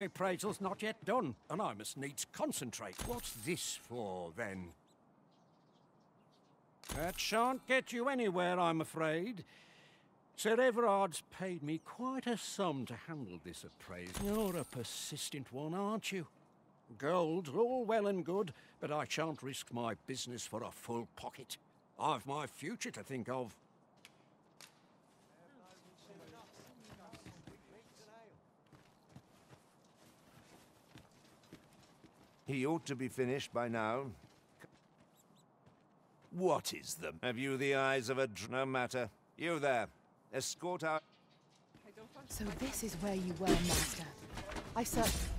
appraisal's not yet done, and I must needs concentrate. What's this for, then? That shan't get you anywhere, I'm afraid. Sir Everard's paid me quite a sum to handle this appraisal. You're a persistent one, aren't you? Gold's all well and good, but I shan't risk my business for a full pocket. I've my future to think of. He ought to be finished by now. What is them? Have you the eyes of a no matter? You there. Escort out. So this is where you were, Master. I searched...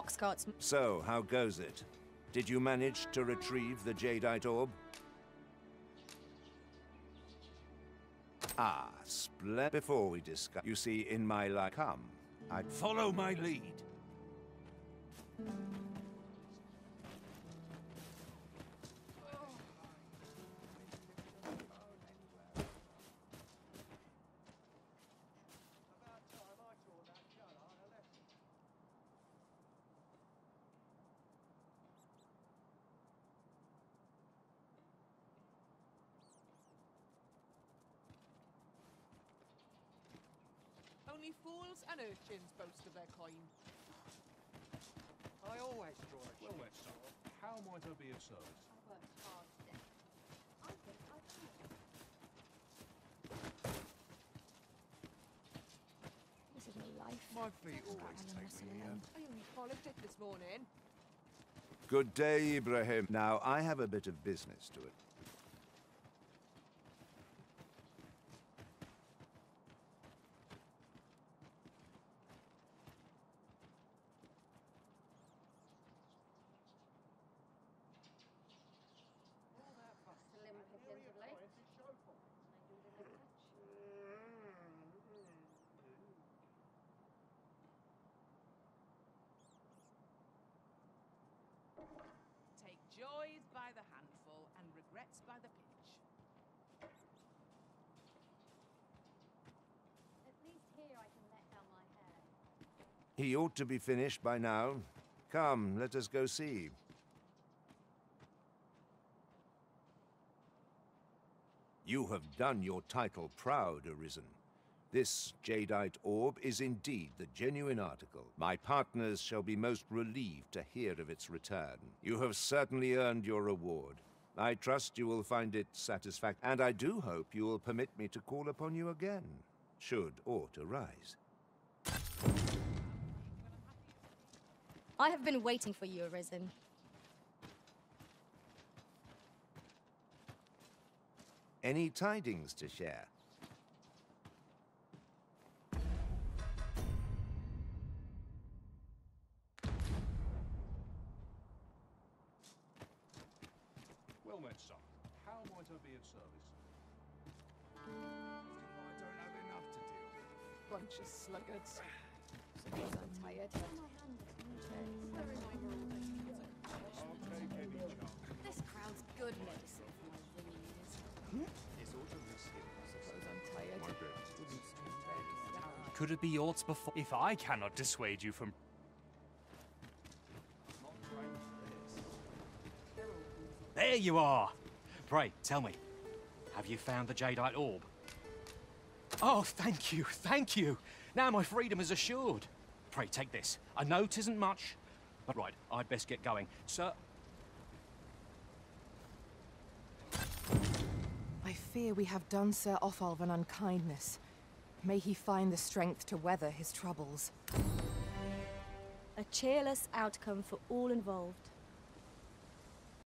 Oxcart's So, how goes it? Did you manage to retrieve the jadeite orb? Ah, splendid. Before we discuss, you see, in my life, come. I'd Follow my lead. Only fools and urchins boast of their coin. I always draw a Well met, sir. How might I be of service? This is no life. My feet always take me here. around. I only polished it this morning. Good day, Ibrahim. Now, I have a bit of business to it. Take joys by the handful and regrets by the pinch. At least here I can let down my hair. He ought to be finished by now. Come, let us go see. You have done your title proud, Arisen. This jadeite orb is indeed the genuine article. My partners shall be most relieved to hear of its return. You have certainly earned your reward. I trust you will find it satisfactory, and I do hope you will permit me to call upon you again, should aught arise. I have been waiting for you, Arisen. Any tidings to share? Well met, sir. How might I be of service? Bunch of sluggards. Suppose I'm tired. Okay, Kenny Chuck. This crowd's good medicine for my veneers. Suppose I'm tired. Could it be aught before? If I cannot dissuade you from. There you are! Pray, tell me, have you found the jadeite orb? Oh, thank you, thank you! Now my freedom is assured. Pray, take this. I know 'tisn't much, but right, I'd best get going. Sir, I fear we have done Sir Offalv an unkindness. May he find the strength to weather his troubles. A cheerless outcome for all involved.